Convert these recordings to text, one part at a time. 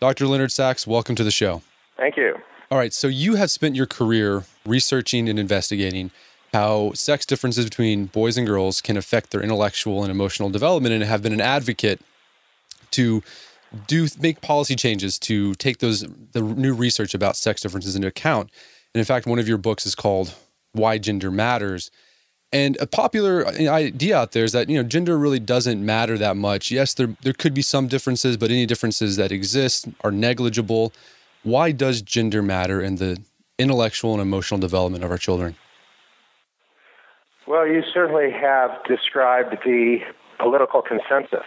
Dr. Leonard Sax, welcome to the show. Thank you. All right, so you have spent your career researching and investigating how sex differences between boys and girls can affect their intellectual and emotional development and have been an advocate to do make policy changes to take those the new research about sex differences into account. And in fact, one of your books is called Why Gender Matters. And a popular uh, idea out there is that you know gender really doesn't matter that much. Yes, there there could be some differences, but any differences that exist are negligible. Why does gender matter in the intellectual and emotional development of our children? Well, you certainly have described the political consensus,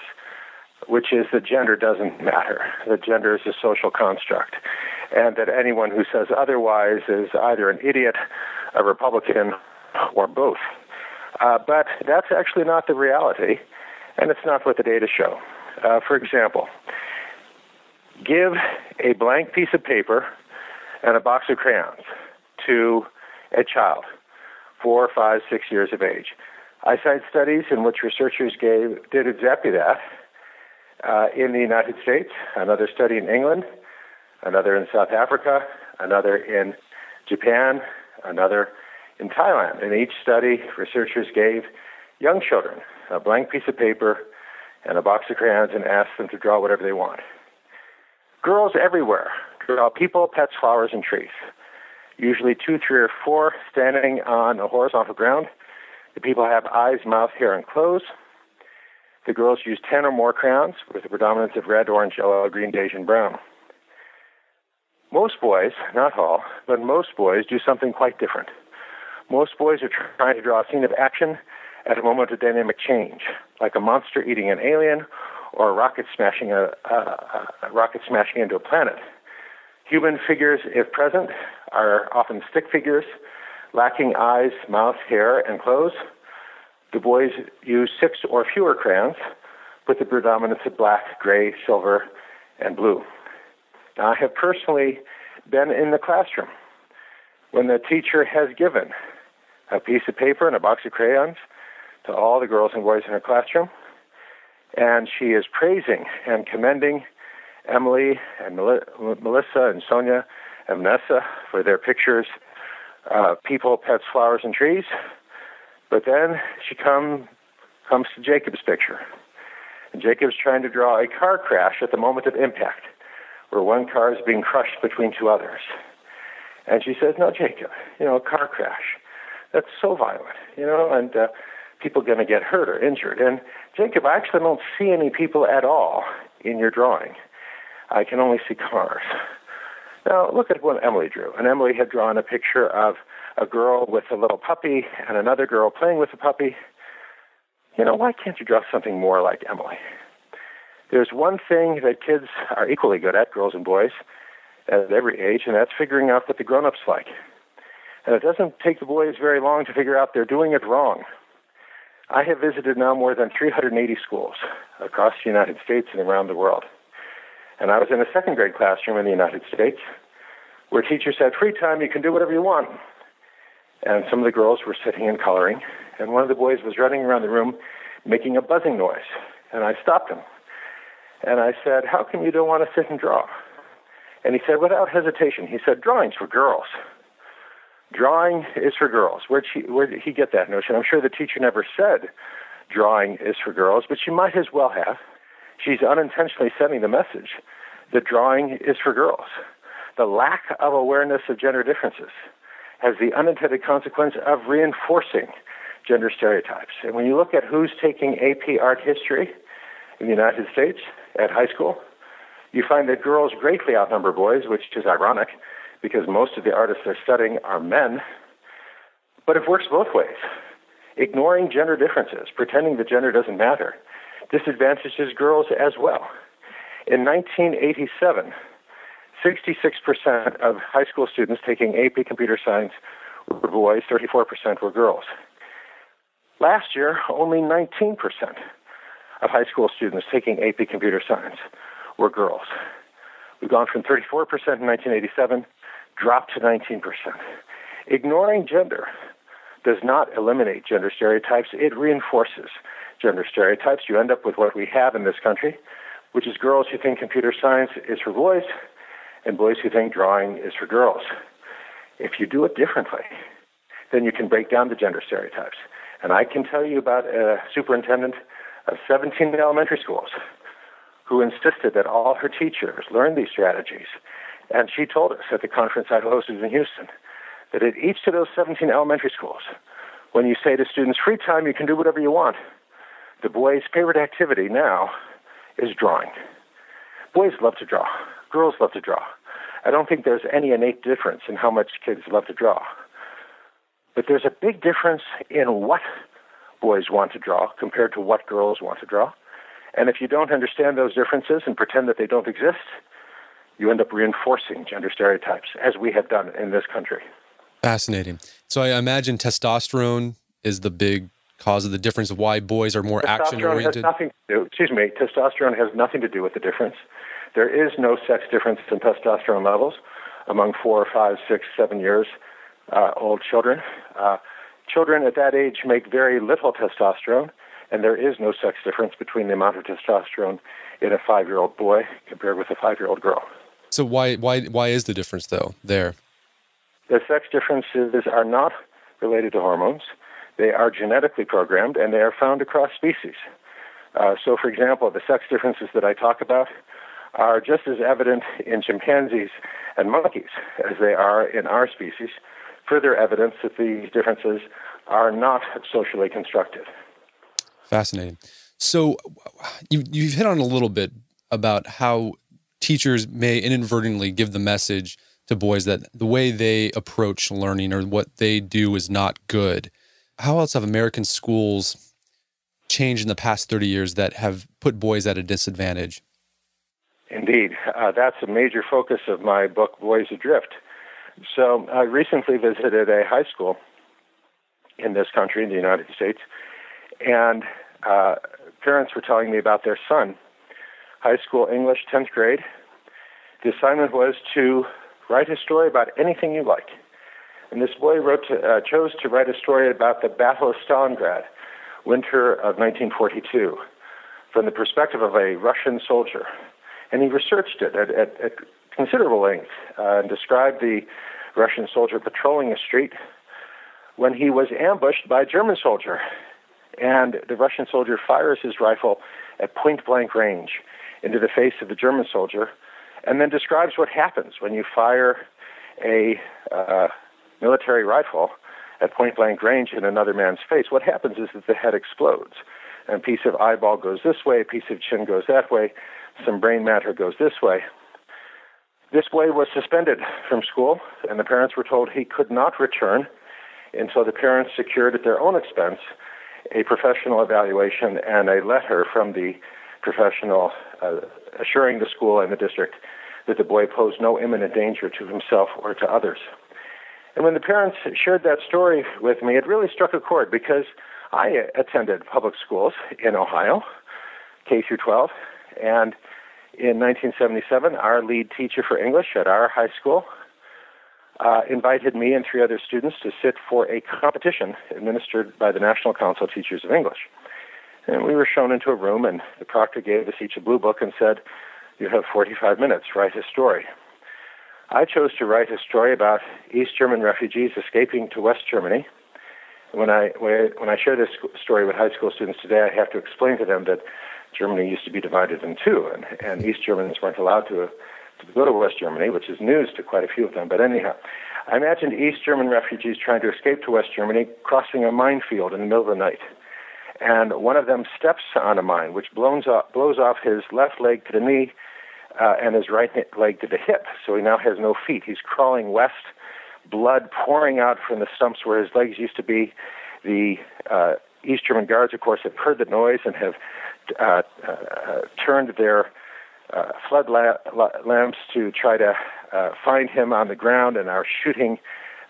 which is that gender doesn't matter, that gender is a social construct, and that anyone who says otherwise is either an idiot, a Republican, or both. Uh, but that's actually not the reality, and it's not what the data show. Uh, for example, give a blank piece of paper and a box of crayons to a child, four, five, six years of age. I cite studies in which researchers gave did exactly that uh, in the United States, another study in England, another in South Africa, another in Japan, another in Thailand. In each study, researchers gave young children a blank piece of paper and a box of crayons and asked them to draw whatever they want. Girls everywhere draw people, pets, flowers, and trees. Usually two, three, or four standing on a horizontal ground. The people have eyes, mouth, hair, and clothes. The girls use 10 or more crayons with a predominance of red, orange, yellow, green, beige, and brown. Most boys, not all, but most boys do something quite different. Most boys are trying to draw a scene of action at a moment of dynamic change, like a monster eating an alien or a rocket smashing a, a, a rocket smashing into a planet. Human figures, if present, are often stick figures, lacking eyes, mouth, hair, and clothes. The boys use six or fewer crayons, with the predominance of black, gray, silver, and blue. Now, I have personally been in the classroom when the teacher has given a piece of paper and a box of crayons to all the girls and boys in her classroom. And she is praising and commending Emily and Melissa and Sonia and Vanessa for their pictures, uh, people, pets, flowers, and trees. But then she come, comes to Jacob's picture. And Jacob's trying to draw a car crash at the moment of impact, where one car is being crushed between two others. And she says, No, Jacob, you know, a car crash that's so violent, you know, and uh, people going to get hurt or injured. And Jacob, I actually don't see any people at all in your drawing. I can only see cars. Now, look at what Emily drew. And Emily had drawn a picture of a girl with a little puppy and another girl playing with the puppy. You know, why can't you draw something more like Emily? There's one thing that kids are equally good at, girls and boys, at every age, and that's figuring out what the grown ups like. And it doesn't take the boys very long to figure out they're doing it wrong. I have visited now more than 380 schools across the United States and around the world. And I was in a second grade classroom in the United States where teachers had free time, you can do whatever you want. And some of the girls were sitting and coloring, and one of the boys was running around the room making a buzzing noise. And I stopped him. And I said, How come you don't want to sit and draw? And he said, without hesitation, he said, Drawing's for girls drawing is for girls. Where'd, she, where did he get that notion? I'm sure the teacher never said drawing is for girls, but she might as well have. She's unintentionally sending the message that drawing is for girls. The lack of awareness of gender differences has the unintended consequence of reinforcing gender stereotypes. And when you look at who's taking AP art history in the United States at high school, you find that girls greatly outnumber boys, which is ironic because most of the artists they're studying are men. But it works both ways. Ignoring gender differences, pretending that gender doesn't matter, disadvantages girls as well. In 1987, 66% of high school students taking AP Computer Science were boys, 34% were girls. Last year, only 19% of high school students taking AP Computer Science were girls. We've gone from 34% in 1987 dropped to 19%. Ignoring gender does not eliminate gender stereotypes, it reinforces gender stereotypes. You end up with what we have in this country which is girls who think computer science is for boys and boys who think drawing is for girls. If you do it differently, then you can break down the gender stereotypes. And I can tell you about a superintendent of 17 elementary schools who insisted that all her teachers learn these strategies. And she told us at the conference I hosted in Houston that at each of those 17 elementary schools, when you say to students, free time, you can do whatever you want, the boys' favorite activity now is drawing. Boys love to draw. Girls love to draw. I don't think there's any innate difference in how much kids love to draw. But there's a big difference in what boys want to draw compared to what girls want to draw. And if you don't understand those differences and pretend that they don't exist, you end up reinforcing gender stereotypes, as we have done in this country. Fascinating. So I imagine testosterone is the big cause of the difference of why boys are more action oriented. Nothing to do. Excuse me. Testosterone has nothing to do with the difference. There is no sex difference in testosterone levels among four, five, six, seven years uh, old children. Uh, children at that age make very little testosterone, and there is no sex difference between the amount of testosterone in a five-year-old boy compared with a five-year-old girl. So why why why is the difference though there? The sex differences are not related to hormones. They are genetically programmed, and they are found across species. Uh, so, for example, the sex differences that I talk about are just as evident in chimpanzees and monkeys as they are in our species further evidence that these differences are not socially constructed. Fascinating. So you, you've hit on a little bit about how teachers may inadvertently give the message to boys that the way they approach learning or what they do is not good. How else have American schools changed in the past 30 years that have put boys at a disadvantage? Indeed. Uh, that's a major focus of my book, Boys Adrift. So I recently visited a high school in this country, in the United States, and uh, parents were telling me about their son, high school English, 10th grade. The assignment was to write a story about anything you like. And this boy wrote to, uh, chose to write a story about the Battle of Stalingrad, winter of 1942, from the perspective of a Russian soldier. And he researched it at, at, at considerable length uh, and described the Russian soldier patrolling a street when he was ambushed by a German soldier. And the Russian soldier fires his rifle at point blank range into the face of the German soldier, and then describes what happens when you fire a uh, military rifle at point blank range in another man's face. What happens is that the head explodes, and a piece of eyeball goes this way, a piece of chin goes that way, some brain matter goes this way. This boy was suspended from school, and the parents were told he could not return and so the parents secured at their own expense a professional evaluation and a letter from the professional uh, assuring the school and the district that the boy posed no imminent danger to himself or to others. And when the parents shared that story with me, it really struck a chord because I attended public schools in Ohio, K through 12, and in 1977, our lead teacher for English at our high school uh, invited me and three other students to sit for a competition administered by the National Council of Teachers of English. And we were shown into a room, and the proctor gave us each a blue book and said, You have 45 minutes, write a story. I chose to write a story about East German refugees escaping to West Germany. When I, when I share this story with high school students today, I have to explain to them that Germany used to be divided in two, and, and East Germans weren't allowed to, to go to West Germany, which is news to quite a few of them. But anyhow, I imagined East German refugees trying to escape to West Germany, crossing a minefield in the middle of the night. And one of them steps on a mine, which blows off, blows off his left leg to the knee uh, and his right leg to the hip. So he now has no feet. He's crawling west, blood pouring out from the stumps where his legs used to be. The uh, East German guards, of course, have heard the noise and have uh, uh, turned their uh, flood la- la- lamps to try to uh, find him on the ground and are shooting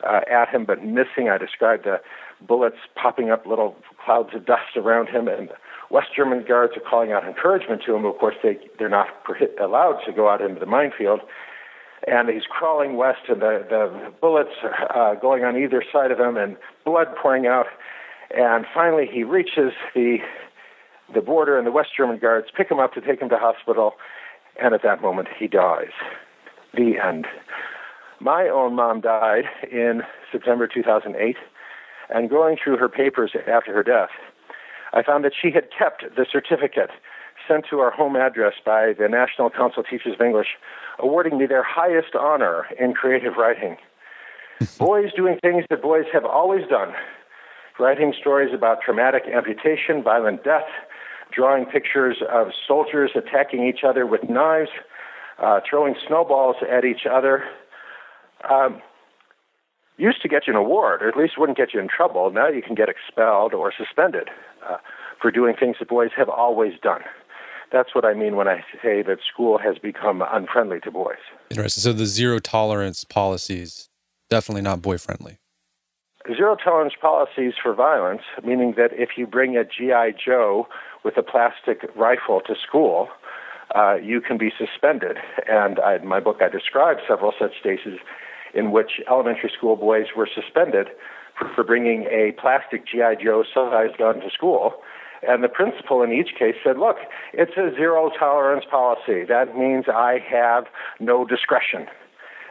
at him but missing. I described the bullets popping up little clouds of dust around him, and West German guards are calling out encouragement to him. Of course, they they're not allowed to go out into the minefield. And he's crawling west, and the, the bullets are uh, going on either side of him, and blood pouring out. And finally, he reaches the the border and the West German guards pick him up to take him to hospital, and at that moment he dies. The end. My own mom died in September 2008, and going through her papers after her death, I found that she had kept the certificate sent to our home address by the National Council of Teachers of English, awarding me their highest honor in creative writing. boys doing things that boys have always done writing stories about traumatic amputation, violent death, drawing pictures of soldiers attacking each other with knives, uh, throwing snowballs at each other. Um, used to get you an award, or at least wouldn't get you in trouble. Now you can get expelled or suspended uh, for doing things that boys have always done. That's what I mean when I say that school has become unfriendly to boys. Interesting. So the zero tolerance policies definitely not boy friendly. Zero tolerance policies for violence, meaning that if you bring a GI Joe with a plastic rifle to school, uh, you can be suspended. And I, in my book, I describe several such cases in which elementary school boys were suspended for, for bringing a plastic GI Joe sized gun to school. And the principal in each case said, look, it's a zero tolerance policy. That means I have no discretion.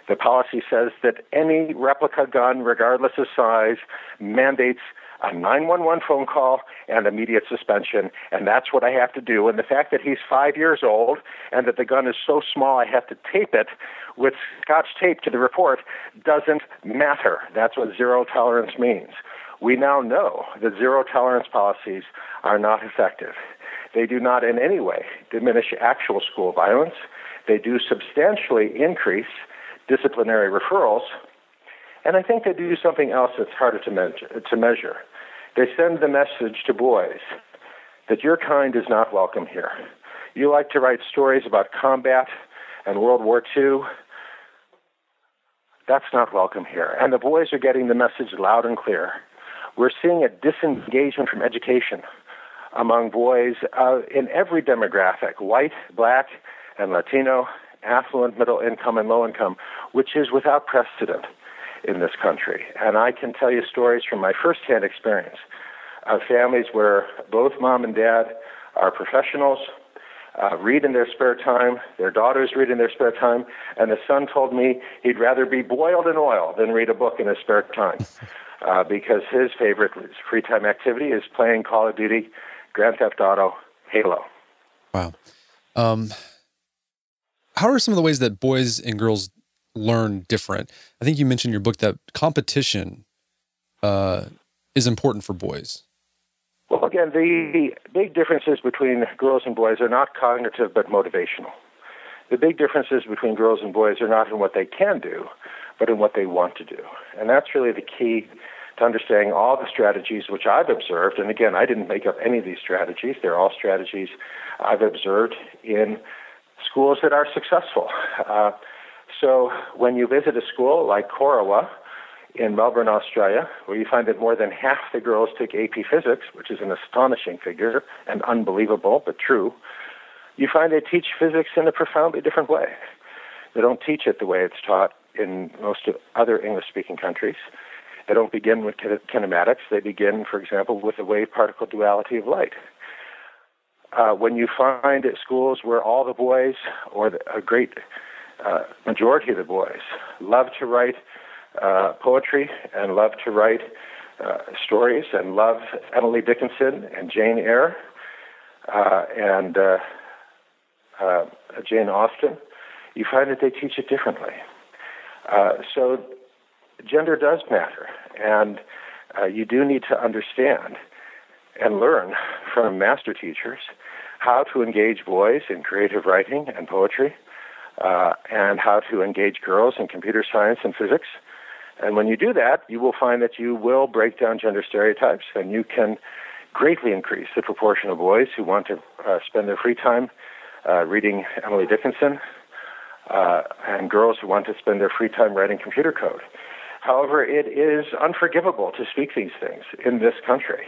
The policy says that any replica gun, regardless of size, mandates a 911 phone call and immediate suspension, and that's what I have to do. And the fact that he's five years old and that the gun is so small I have to tape it with scotch tape to the report doesn't matter. That's what zero tolerance means. We now know that zero tolerance policies are not effective. They do not in any way diminish actual school violence. They do substantially increase disciplinary referrals. And I think they do something else that's harder to, me- to measure. They send the message to boys that your kind is not welcome here. You like to write stories about combat and World War II. That's not welcome here. And the boys are getting the message loud and clear. We're seeing a disengagement from education among boys uh, in every demographic white, black, and Latino affluent, middle income, and low income, which is without precedent in this country. And I can tell you stories from my firsthand experience of families where both mom and dad are professionals, uh, read in their spare time, their daughters read in their spare time, and the son told me he'd rather be boiled in oil than read a book in his spare time. Uh, because his favorite free time activity is playing Call of Duty, Grand Theft Auto, Halo. Wow. Um, how are some of the ways that boys and girls learn different? I think you mentioned your book that competition uh, is important for boys. Well, again, the big differences between girls and boys are not cognitive but motivational. The big differences between girls and boys are not in what they can do, but in what they want to do. And that's really the key to understanding all the strategies which I've observed. And again, I didn't make up any of these strategies, they're all strategies I've observed in schools that are successful. Uh, so when you visit a school like Korowa in Melbourne, Australia, where you find that more than half the girls take AP Physics, which is an astonishing figure and unbelievable but true, you find they teach physics in a profoundly different way. They don't teach it the way it's taught in most of other English speaking countries. They don't begin with kinematics. They begin, for example, with the wave particle duality of light uh, when you find at schools where all the boys, or the, a great uh, majority of the boys, love to write uh, poetry and love to write uh, stories and love Emily Dickinson and Jane Eyre uh, and uh, Jane Austen, you find that they teach it differently. so gender does matter, and you do need to understand and learn from master teachers how to engage boys in creative writing and poetry, uh, and how to engage girls in computer science and physics. And when you do that, you will find that you will break down gender stereotypes and you can greatly increase the proportion of boys who want to uh, spend their free time uh, reading Emily Dickinson uh, and girls who want to spend their free time writing computer code. However, it is unforgivable to speak these things in this country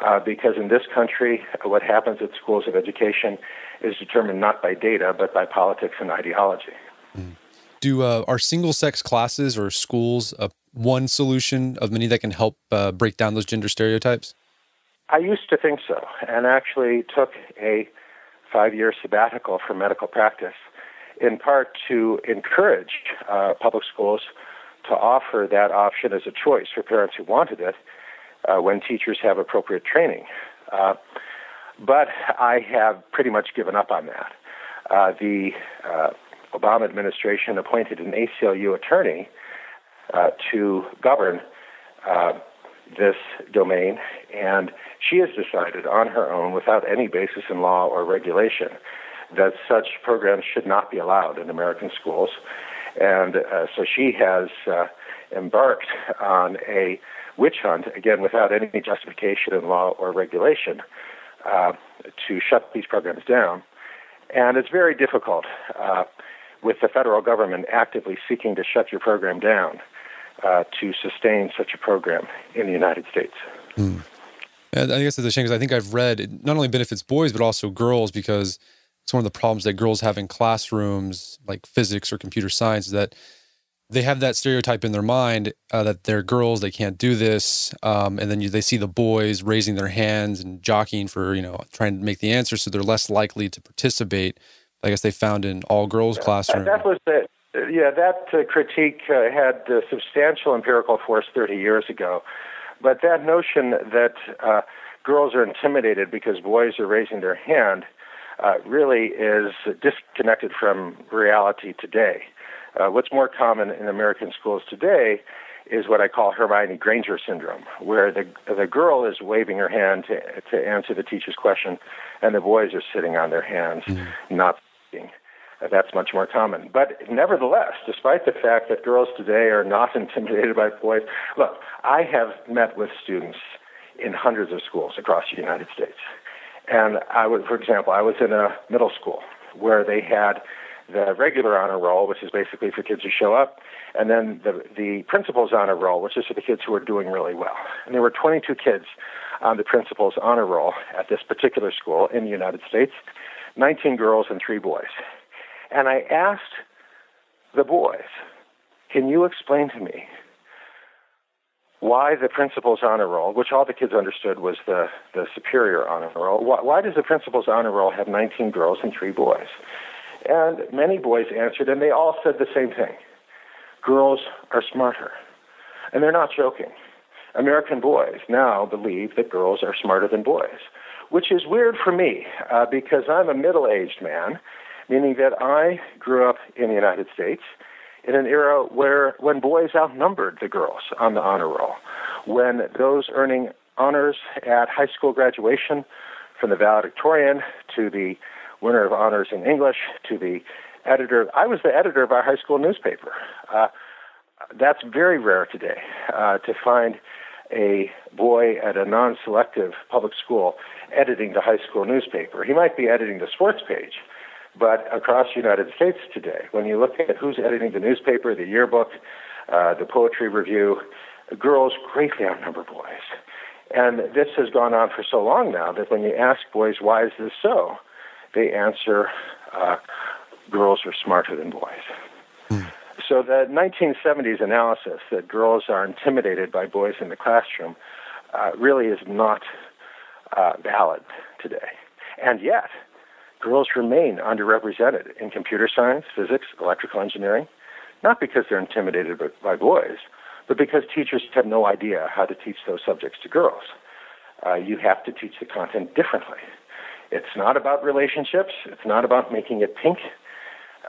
uh, because in this country, what happens at schools of education is determined not by data, but by politics and ideology. Mm. Do uh, are single sex classes or schools uh, one solution of many that can help uh, break down those gender stereotypes? I used to think so, and actually took a five year sabbatical from medical practice, in part to encourage uh, public schools to offer that option as a choice for parents who wanted it uh, when teachers have appropriate training. Uh, but I have pretty much given up on that. Uh, the uh, Obama administration appointed an ACLU attorney uh, to govern this domain, and she has decided on her own, without any basis in law or regulation, that such programs should not be allowed in American schools. And uh, so she has uh, embarked on a witch hunt, again, without any justification in law or regulation, uh, to shut these programs down. And it's very difficult uh, with the federal government actively seeking to shut your program down uh, to sustain such a program in the United States. Mm. I guess it's a shame because I think I've read it not only benefits boys but also girls because it's one of the problems that girls have in classrooms like physics or computer science is that they have that stereotype in their mind uh, that they're girls they can't do this um, and then you, they see the boys raising their hands and jockeying for you know trying to make the answer so they're less likely to participate i guess they found in all girls classroom that was the yeah, that uh, critique uh, had uh, substantial empirical force 30 years ago. But that notion that uh, girls are intimidated because boys are raising their hand uh, really is disconnected from reality today. Uh, what's more common in American schools today is what I call Hermione Granger syndrome, where the the girl is waving her hand to to answer the teacher's question, and the boys are sitting on their hands, mm-hmm. not speaking. Uh, that's much more common. But nevertheless, despite the fact that girls today are not intimidated by boys, look, I have met with students in hundreds of schools across the United States. And I would, for example, I was in a middle school where they had the regular honor roll, which is basically for kids who show up, and then the the principal's honor roll, which is for the kids who are doing really well. And there were 22 kids on the principal's honor roll at this particular school in the United States, 19 girls and three boys. And I asked the boys, can you explain to me why the principal's honor roll, which all the kids understood was the, the superior honor roll, why, why does the principal's honor roll have 19 girls and three boys? And many boys answered, and they all said the same thing girls are smarter. And they're not joking. American boys now believe that girls are smarter than boys, which is weird for me uh, because I'm a middle aged man meaning that I grew up in the United States in an era where when boys outnumbered the girls on the honor roll, when those earning honors at high school graduation, from the valedictorian to the winner of honors in English to the editor, I was the editor of our high school newspaper. Uh, that's very rare today uh, to find a boy at a non selective public school editing the high school newspaper. He might be editing the sports page, but across the United States today, when you look at who's editing the newspaper, the yearbook, uh, the poetry review, girls greatly outnumber boys. And this has gone on for so long now that when you ask boys, why is this so? They answer, uh, girls are smarter than boys. Hmm. So the 1970s analysis that girls are intimidated by boys in the classroom uh, really is not uh, valid today. And yet, girls remain underrepresented in computer science, physics, electrical engineering, not because they're intimidated by boys, but because teachers have no idea how to teach those subjects to girls. Uh, you have to teach the content differently. It's not about relationships. It's not about making it pink.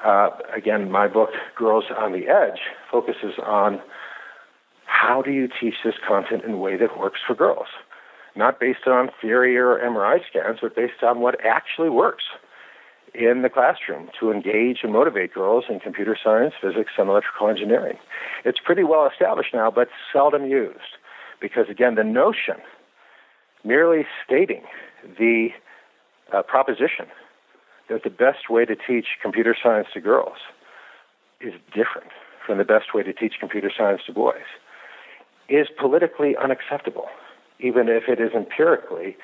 Uh, again, my book, Girls on the Edge, focuses on how do you teach this content in a way that works for girls not based on theory or MRI scans, but based on what actually works in the classroom to engage and motivate girls in computer science, physics, and electrical engineering. It's pretty well established now, but seldom used because, again, the notion, merely stating the uh, proposition that the best way to teach computer science to girls is different from the best way to teach computer science to boys is politically unacceptable even if it is empirically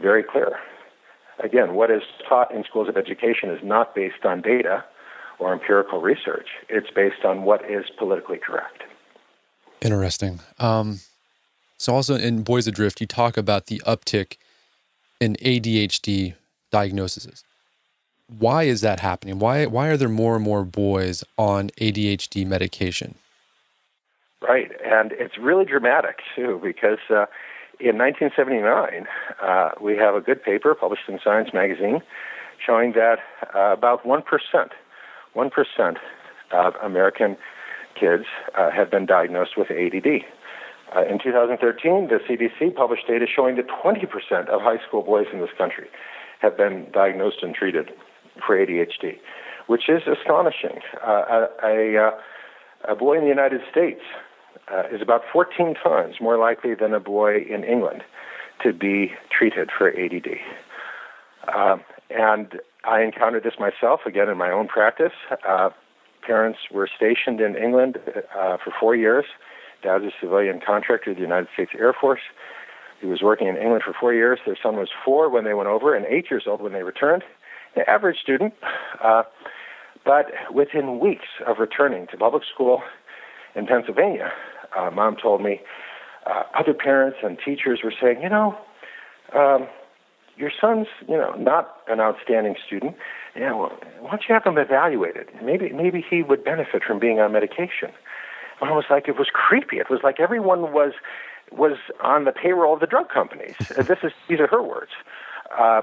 very clear. Again, what is taught in schools of education is not based on data or empirical research. It's based on what is politically correct. Interesting. Um, So, also in Boys Adrift, you talk about the uptick in ADHD diagnoses. Why is that happening? Why why are there more and more boys on ADHD medication? Right, and it's really dramatic too because uh, in 1979 uh, we have a good paper published in Science magazine showing that uh, about one percent, one percent of American kids uh, have been diagnosed with ADD. Uh, in 2013, the CDC published data showing that 20% of high school boys in this country have been diagnosed and treated for ADHD, which is astonishing. Uh, a, a, uh, a, boy in the United States uh, is about 14 times more likely than a boy in England to be treated for ADD. Um, and I encountered this myself again in my own practice. Uh, parents were stationed in England uh, for four years. Dad was a civilian contractor of the United States Air Force. He was working in England for four years. Their son was four when they went over and eight years old when they returned. An average student. Uh, but within weeks of returning to public school in Pennsylvania, uh, mom told me uh, other parents and teachers were saying, you know, um, your son's, you know, not an outstanding student. Yeah, well, why don't you have him evaluated? Maybe, maybe he would benefit from being on medication. I was like, it was creepy. It was like everyone was was on the payroll of the drug companies. this is these are her words. Uh,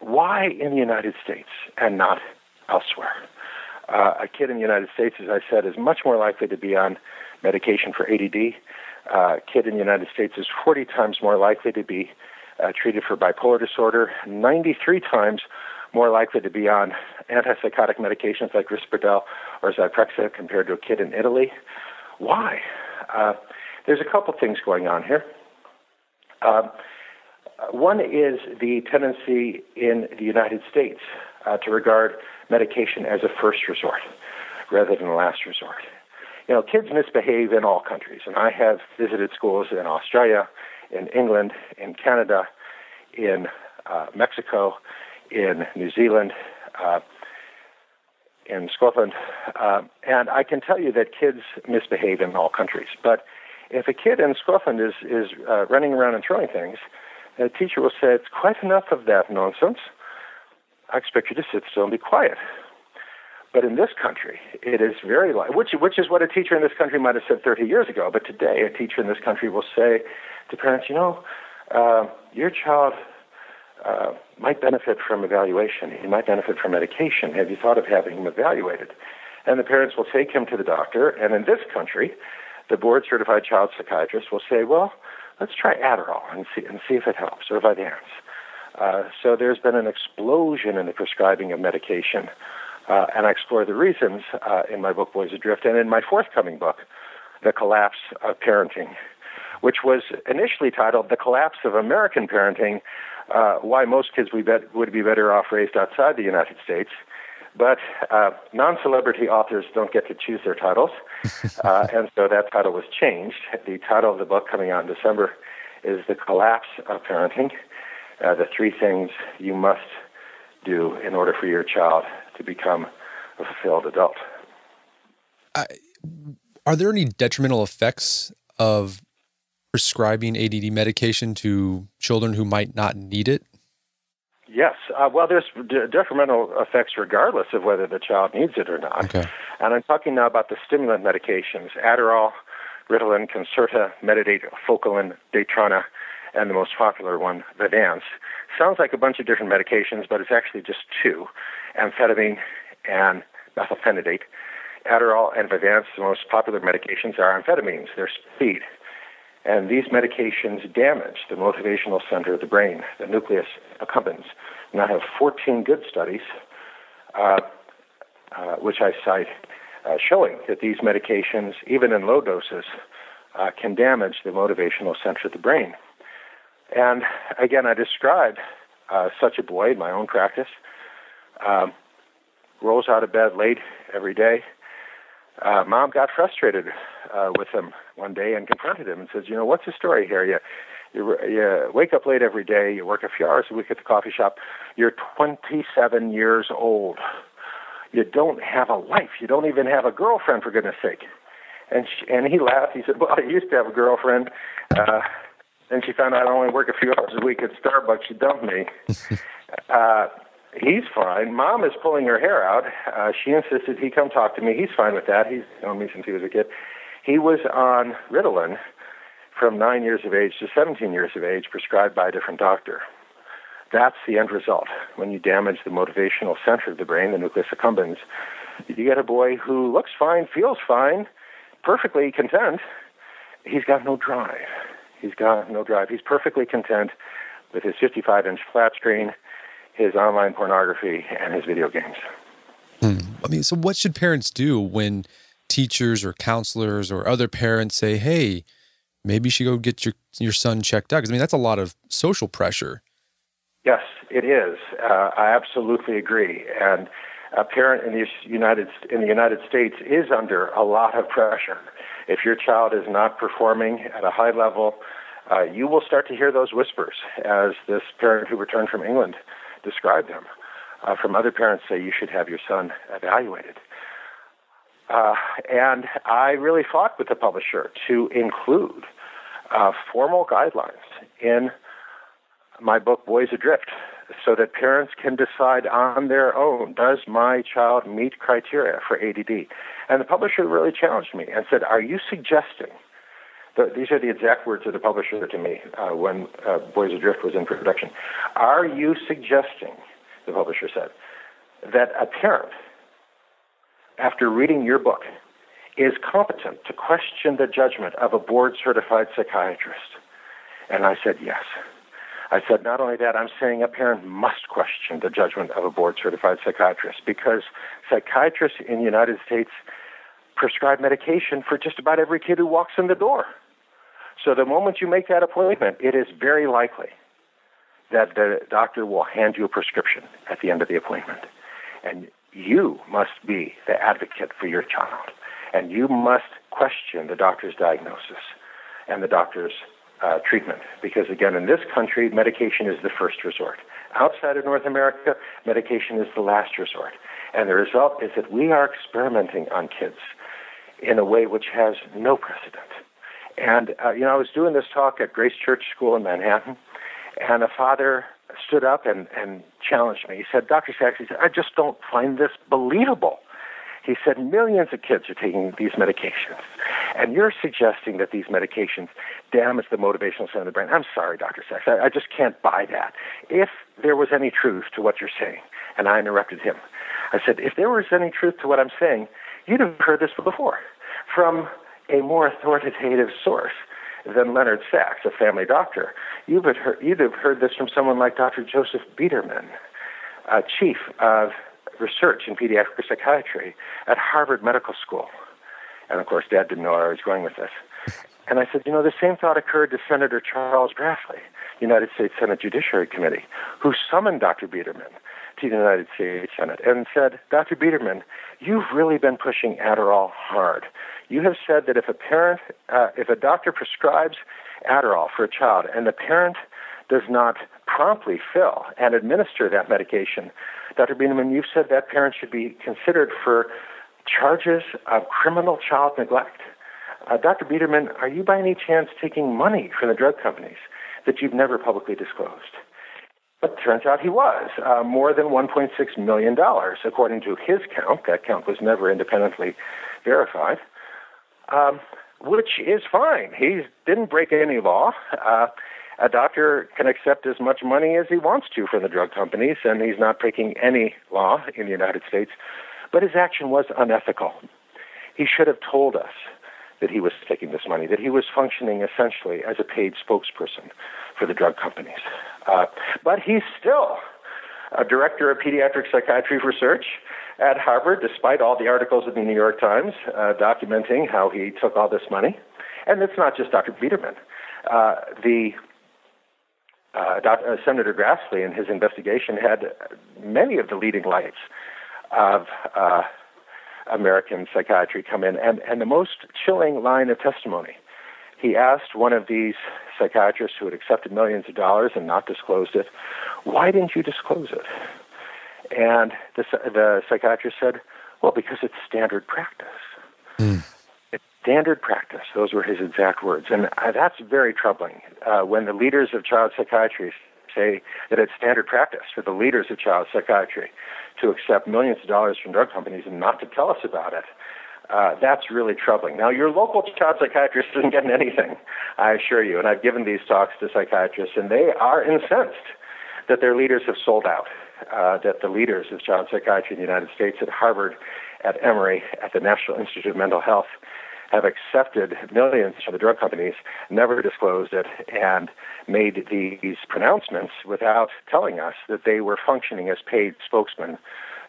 why in the United States and not elsewhere? Uh, a kid in the United States, as I said, is much more likely to be on medication for ADD. Uh, a kid in the United States is 40 times more likely to be uh, treated for bipolar disorder, 93 times more likely to be on antipsychotic medications like Risperdal or Zyprexa compared to a kid in Italy. Why? Uh, there's a couple things going on here. Uh, one is the tendency in the United States uh, to regard medication as a first resort rather than a last resort. You know, kids misbehave in all countries, and I have visited schools in Australia, in England, in Canada, in uh, Mexico, in New Zealand, uh, in Scotland, uh, and I can tell you that kids misbehave in all countries. But if a kid in Scotland is is uh, running around and throwing things, the teacher will say, "It's quite enough of that nonsense. I expect you to sit still and be quiet." But in this country, it is very like which which is what a teacher in this country might have said 30 years ago. But today, a teacher in this country will say to parents, "You know, uh, your child uh, might benefit from evaluation. He might benefit from medication. Have you thought of having him evaluated? And the parents will take him to the doctor. And in this country, the board certified child psychiatrist will say, well, let's try Adderall and see, and see if it helps, or Vyvanse. Uh, so there's been an explosion in the prescribing of medication. Uh, and I explore the reasons uh, in my book, Boys Adrift, and in my forthcoming book, The Collapse of Parenting, which was initially titled The Collapse of American Parenting uh, why most kids would, bet, would be better off raised outside the United States. But uh, non celebrity authors don't get to choose their titles, uh, and so that title was changed. The title of the book coming out in December is The Collapse of Parenting uh, The Three Things You Must Do in Order for Your Child to Become a Fulfilled Adult. are there any detrimental effects of prescribing ADD medication to children who might not need it? Yes. Uh, well, there's detrimental effects regardless of whether the child needs it or not. Okay. And I'm talking now about the stimulant medications Adderall, Ritalin, Concerta, Metadate, Focalin, Daytrana, and the most popular one, Vyvanse. Sounds like a bunch of different medications, but it's actually just two amphetamine and methylphenidate. Adderall and Vyvanse, the most popular medications, are amphetamines. They're speed. And these medications damage the motivational center of the brain, the nucleus accumbens. And I have 14 good studies, uh, uh, which I cite, uh, showing that these medications, even in low doses, uh, can damage the motivational center of the brain. And again, I described uh, such a boy in my own practice. Um, rolls out of bed late every day, uh, mom got frustrated uh, with him one day and confronted him and says, "You know, what's the story here? You, you, you wake up late every day. You work a few hours a week at the coffee shop. You're 27 years old. You don't have a life. You don't even have a girlfriend, for goodness sake." And she, and he laughed. He said, "Well, I used to have a girlfriend. Uh, Then she found out I only work a few hours a week at Starbucks. She dumped me. uh, he's fine. Mom is pulling her hair out. Uh, she insisted he come talk to me. He's fine with that. He's known me since he was a kid. He was on Ritalin from nine years of age to 17 years of age, prescribed by a different doctor. That's the end result. When you damage the motivational center of the brain, the nucleus accumbens, you get a boy who looks fine, feels fine, perfectly content. He's got no drive. He's got no drive. He's perfectly content with his 55 inch flat screen, his online pornography, and his video games. Hmm. I mean, so what should parents do when teachers or counselors or other parents say, hey, maybe you should go get your, your son checked out? Because, I mean, that's a lot of social pressure. Yes, it is. Uh, I absolutely agree. And a parent in the United in the United States is under a lot of pressure. If your child is not performing at a high level, uh, you will start to hear those whispers, as this parent who returned from England described them. Uh, from other parents say you should have your son evaluated. Uh, and I really fought with the publisher to include uh, formal guidelines in my book, Boys Adrift, so that parents can decide on their own does my child meet criteria for ADD? And the publisher really challenged me and said, Are you suggesting? The, these are the exact words of the publisher to me uh, when uh, Boys Adrift was in production. Are you suggesting, the publisher said, that a parent, after reading your book, is competent to question the judgment of a board certified psychiatrist? And I said, Yes. I said, not only that, I'm saying a parent must question the judgment of a board certified psychiatrist because psychiatrists in the United States prescribe medication for just about every kid who walks in the door. So the moment you make that appointment, it is very likely that the doctor will hand you a prescription at the end of the appointment. And you must be the advocate for your child. And you must question the doctor's diagnosis and the doctor's uh, treatment. Because again, in this country, medication is the first resort. Outside of North America, medication is the last resort. And the result is that we are experimenting on kids in a way which has no precedent. And, uh, you know, I was doing this talk at Grace Church School in Manhattan, and a father stood up and, and challenged me. He said, Dr. Sax, he said, I just don't find this believable. He said millions of kids are taking these medications, and you're suggesting that these medications damage the motivational center of the brain. I'm sorry, Dr. Sax. I, I just can't buy that. If there was any truth to what you're saying, and I interrupted him, I said, if there was any truth to what I'm saying, you'd have heard this before from a more authoritative source than Leonard Sax, a family doctor. You'd have heard, you'd have heard this from someone like Dr. Joseph Biederman, chief of research in pediatric psychiatry at Harvard Medical School. And of course, Dad didn't know where I was going with this. And I said, you know, the same thought occurred to Senator Charles Grassley, United States Senate Judiciary Committee, who summoned Dr. Biederman to the United States Senate and said, Dr. Biederman, you've really been pushing Adderall hard. You have said that if a parent, uh, if a doctor prescribes Adderall for a child and the parent does not promptly fill and administer that medication, Dr. Biederman, you've said that parents should be considered for charges of criminal child neglect. Uh, Dr. Biederman, are you by any chance taking money from the drug companies that you've never publicly disclosed? But turns out he was, uh, more than $1.6 million, according to his count. That count was never independently verified, um, which is fine. He didn't break any law. Uh, a doctor can accept as much money as he wants to from the drug companies, and he's not breaking any law in the United States. But his action was unethical. He should have told us that he was taking this money, that he was functioning essentially as a paid spokesperson for the drug companies. Uh, but he's still a director of pediatric psychiatry research at Harvard, despite all the articles in the New York Times uh, documenting how he took all this money. And it's not just Dr. Biederman. Uh, the uh, uh, Senator Grassley in his investigation had many of the leading lights of uh, American psychiatry come in, and, and the most chilling line of testimony. He asked one of these psychiatrists who had accepted millions of dollars and not disclosed it, "Why didn't you disclose it?" And the, the psychiatrist said, "Well, because it's standard practice." Mm. It, standard practice. Those were his exact words. And uh, that's very troubling uh, when the leaders of child psychiatry say that it's standard practice for the leaders of child psychiatry to accept millions of dollars from drug companies and not to tell us about it. Uh, that's really troubling. Now, your local child psychiatrist isn't getting anything, I assure you. And I've given these talks to psychiatrists, and they are incensed that their leaders have sold out, uh, that the leaders of child psychiatry in the United States at Harvard, at Emory, at the National Institute of Mental Health have accepted millions from the drug companies, never disclosed it, and made these pronouncements without telling us that they were functioning as paid spokesmen,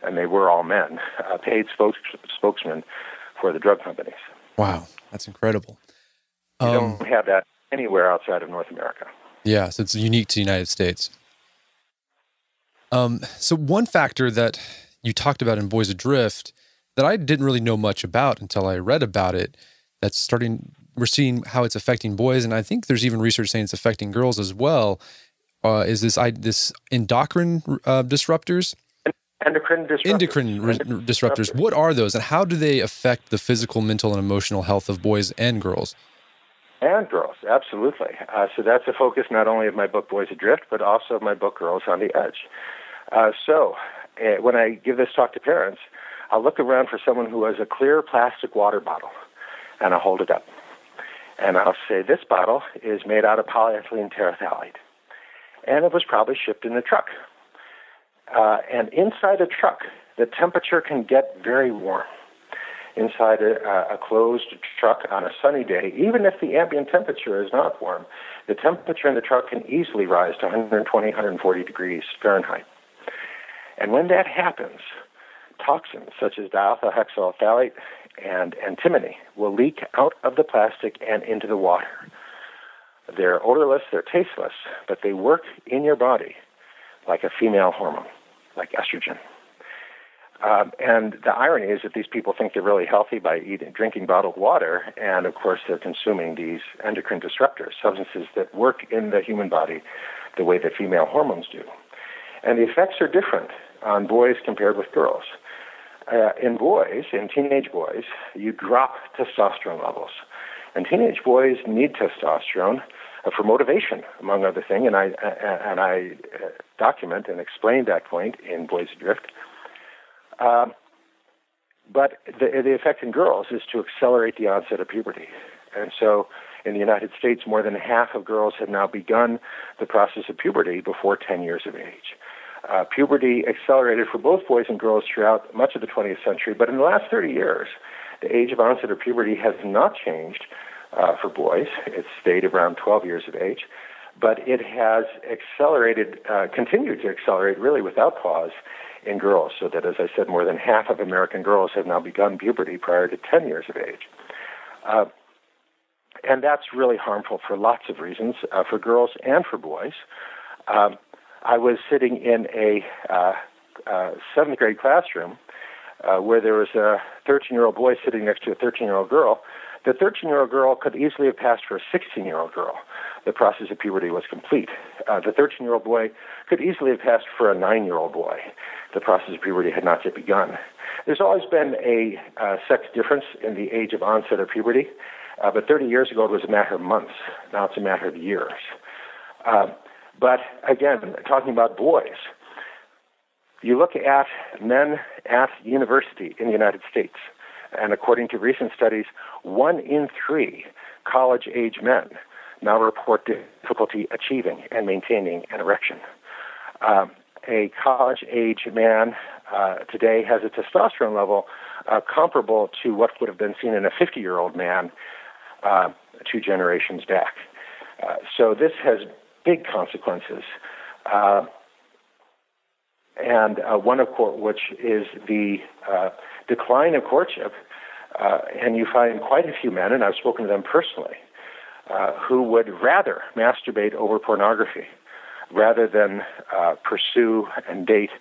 and they were all men, uh, paid spokes- spokesmen for the drug companies. Wow, that's incredible. You um, don't have that anywhere outside of North America. Yeah, so it's unique to the United States. Um, so one factor that you talked about in Boys Adrift that I didn't really know much about until I read about it. That's starting. We're seeing how it's affecting boys, and I think there's even research saying it's affecting girls as well. Uh, is this I, this endocrine uh, disruptors? Endocrine disruptors. Endocrine re- disruptors. What are those, and how do they affect the physical, mental, and emotional health of boys and girls? And girls, absolutely. Uh, so that's a focus not only of my book Boys Adrift, but also of my book Girls on the Edge. Uh, so uh, when I give this talk to parents, I'll look around for someone who has a clear plastic water bottle, and I'll hold it up. And I'll say, This bottle is made out of polyethylene terephthalate. And it was probably shipped in a truck. Uh, and inside a truck, the temperature can get very warm. Inside a, a closed truck on a sunny day, even if the ambient temperature is not warm, the temperature in the truck can easily rise to 120, 140 degrees Fahrenheit. And when that happens, toxins such as diethylhexyl phthalate and antimony will leak out of the plastic and into the water. They're odorless, they're tasteless, but they work in your body like a female hormone, like estrogen. Um, and the irony is that these people think they're really healthy by eating, drinking bottled water, and of course they're consuming these endocrine disruptors, substances that work in the human body the way that female hormones do. And the effects are different on boys compared with girls. Uh, in boys, in teenage boys, you drop testosterone levels. And teenage boys need testosterone uh, for motivation, among other things. And I uh, and I uh, document and explain that point in Boys Adrift. Um, but the, the effect in girls is to accelerate the onset of puberty. And so in the United States, more than half of girls have now begun the process of puberty before 10 years of age. Uh, puberty accelerated for both boys and girls throughout much of the 20th century, but in the last 30 years, the age of onset of puberty has not changed uh, for boys. It's stayed around 12 years of age, but it has accelerated, uh, continued to accelerate really without pause in girls, so that, as I said, more than half of American girls have now begun puberty prior to 10 years of age. Uh, and that's really harmful for lots of reasons, uh, for girls and for boys. Um, I was sitting in a uh, uh, seventh grade classroom uh, where there was a 13 year old boy sitting next to a 13 year old girl. The 13 year old girl could easily have passed for a 16 year old girl. The process of puberty was complete. Uh, the 13 year old boy could easily have passed for a 9 year old boy. The process of puberty had not yet begun. There's always been a uh, sex difference in the age of onset of puberty, uh, but 30 years ago it was a matter of months. Now it's a matter of years. Uh, but again, talking about boys, you look at men at university in the United States, and according to recent studies, one in three college age men now report difficulty achieving and maintaining an erection. Um, a college age man uh, today has a testosterone level uh, comparable to what would have been seen in a 50 year old man uh, two generations back. Uh, so this has big consequences. Uh, and uh, one of course, which is the uh, decline of courtship. Uh, and you find quite a few men, and I've spoken to them personally, uh, who would rather masturbate over pornography rather than uh, pursue and date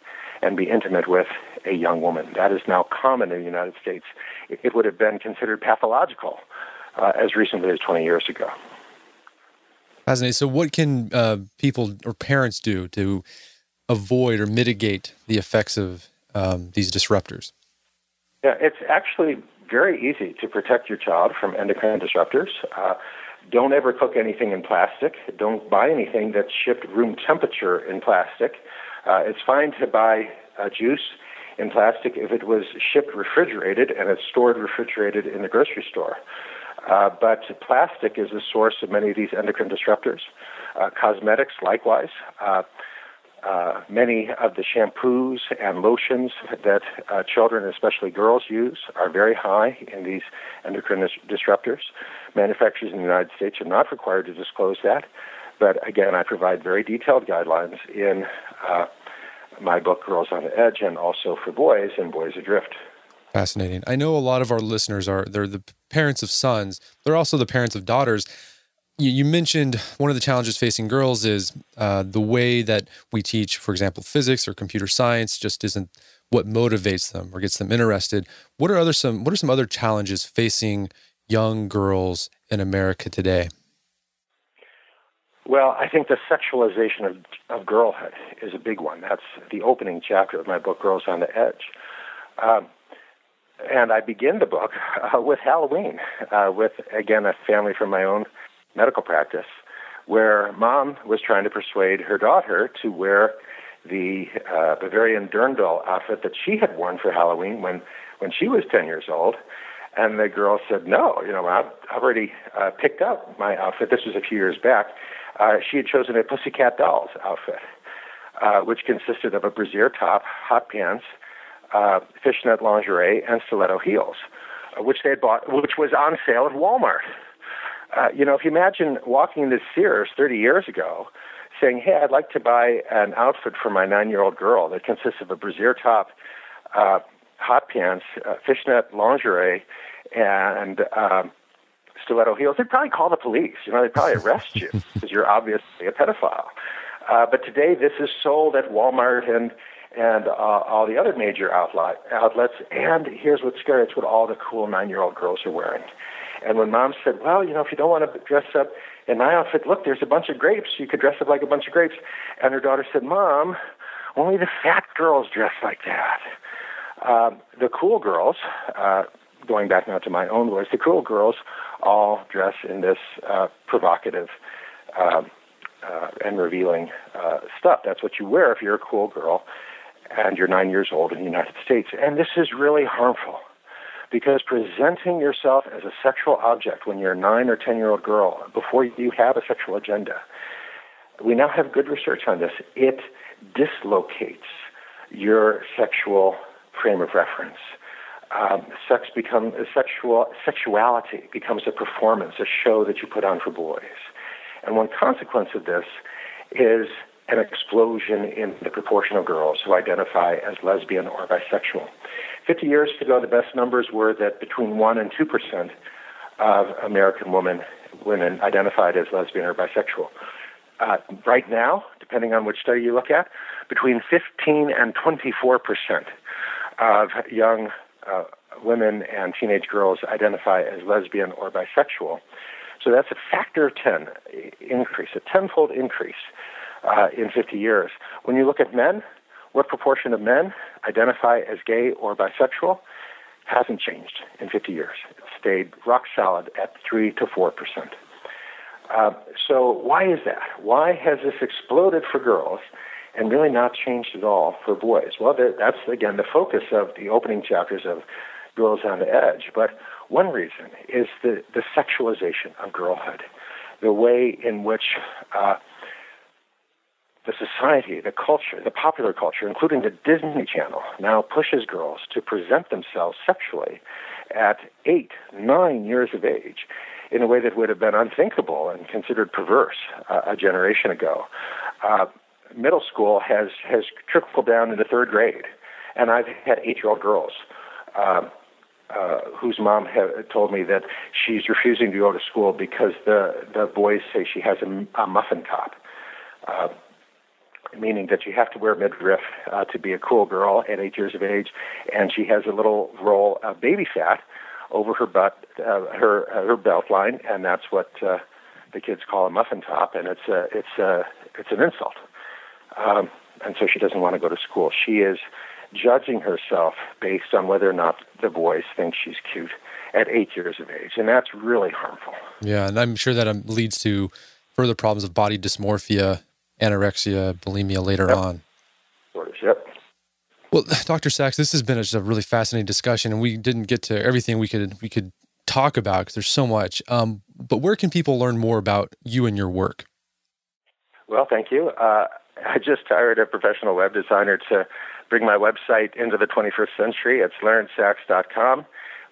and be intimate with a young woman. That is now common in the United States. It, would have been considered pathological as recently as 20 years ago. Fascinating. So, what can uh, people or parents do to avoid or mitigate the effects of um, these disruptors? Yeah, it's actually very easy to protect your child from endocrine disruptors. Uh, don't ever cook anything in plastic. Don't buy anything that's shipped room temperature in plastic. Uh, it's fine to buy uh, juice in plastic if it was shipped refrigerated and it's stored refrigerated in the grocery store. Uh, but plastic is the source of many of these endocrine disruptors. Uh, cosmetics, likewise. Uh, uh, many of the shampoos and lotions that uh, children, especially girls, use are very high in these endocrine disruptors. Manufacturers in the United States are not required to disclose that, but again, I provide very detailed guidelines in my book, Girls on the Edge, and also for boys in Boys Adrift. Fascinating. I know a lot of our listeners are they're the parents of sons. They're also the parents of daughters you, you mentioned one of the challenges facing girls is uh, the way that we teach, for example, physics or computer science, just isn't what motivates them or gets them interested. What are other some What are some other challenges facing young girls in America today? Well, I think the sexualization of, of girlhood is a big one. That's the opening chapter of my book, Girls on the Edge. Um, and I begin the book uh, with Halloween, uh, with, again, a family from my own medical practice where mom was trying to persuade her daughter to wear the uh, Bavarian Dirndl outfit that she had worn for Halloween when, when she was 10 years old. And the girl said, No, you know, I've already uh, picked up my outfit. This was a few years back. Uh, she had chosen a Pussycat Dolls outfit, uh, which consisted of a brassiere top, hot pants, uh, fishnet lingerie, and stiletto heels, uh, which they had bought, which was on sale at Walmart. Uh, you know, if you imagine walking into Sears 30 years ago saying, hey, I'd like to buy an outfit for my nine year old girl that consists of a brassiere top, uh, hot pants, uh, fishnet lingerie, and um, stiletto heels, they'd probably call the police. You know, they'd probably arrest you because you're obviously a pedophile. Uh, but today, this is sold at Walmart and and uh, all the other major outlet, outlets. And here's what's scary: it's what all the cool nine-year-old girls are wearing. And when mom said, well, you know, if you don't want to dress up in my outfit, look, there's a bunch of grapes. You could dress up like a bunch of grapes. And her daughter said, Mom, only the fat girls dress like that. Um, the cool girls, uh, going back now to my own voice, the cool girls all dress in this uh, provocative um, uh, and revealing uh, stuff. That's what you wear if you're a cool girl and you're nine years old in the United States. And this is really harmful because presenting yourself as a sexual object when you're a nine or ten year old girl before you have a sexual agenda, we now have good research on this. It dislocates your sexual frame of reference. Um, sex become sexual sexuality becomes a performance, a show that you put on for boys. And one consequence of this is an explosion in the proportion of girls who identify as lesbian or bisexual. 50 years ago, the best numbers were that between 1 and 2 percent of American women women identified as lesbian or bisexual. Uh, right now, depending on which study you look at, between 15 and 24 percent of young uh, women and teenage girls identify as lesbian or bisexual. So that's a factor of 10 increase, a tenfold increase uh, in 50 years. When you look at men, what proportion of men identify as gay or bisexual hasn't changed in 50 years. It stayed rock solid at 3 to 4 percent. Uh, so why is that? Why has this exploded for girls and really not changed at all for boys? Well, that's again the focus of the opening chapters of Girls on the Edge. But one reason is the, the sexualization of girlhood, the way in which uh, the society, the culture, the popular culture, including the Disney Channel, now pushes girls to present themselves sexually at eight, nine years of age in a way that would have been unthinkable and considered perverse uh, a generation ago. Uh, middle school has, has trickled down into third grade, and I've had eight year old girls. Uh, uh, whose mom ha- told me that she's refusing to go to school because the the boys say she has a, a muffin top. Uh, meaning that you have to wear midriff uh, to be a cool girl at eight years of age, and she has a little roll of baby fat over her butt, uh, her uh, her belt line, and that's what uh, the kids call a muffin top, and it's a it's a it's an insult. Um, and so she doesn't want to go to school. She is judging herself based on whether or not the boys think she's cute at eight years of age. And that's really harmful. Yeah, and I'm sure that um, leads to further problems of body dysmorphia, anorexia, bulimia later yep. on. Yep. Well, Dr. Sax, this has been a, a really fascinating discussion, and we didn't get to everything we could we could talk about because there's so much. Um, but where can people learn more about you and your work? Well, thank you. Uh, I just hired a professional web designer to bring my website into the 21st century. It's leonardsax.com,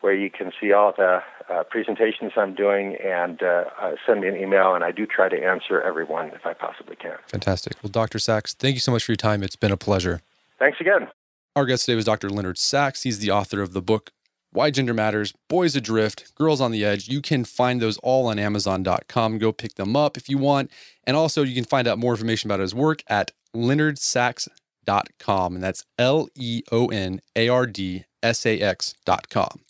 where you can see all the uh, presentations I'm doing and uh, uh, send me an email, and I do try to answer everyone if I possibly can. Fantastic. Well, Dr. Sax, thank you so much for your time. It's been a pleasure. Thanks again. Our guest today was Dr. Leonard Sax. He's the author of the book Why Gender Matters, Boys Adrift, Girls on the Edge. You can find those all on Amazon.com. Go pick them up if you want. And also, you can find out more information about his work at leonardsax.com. And that's L E O N A R D S A X.com.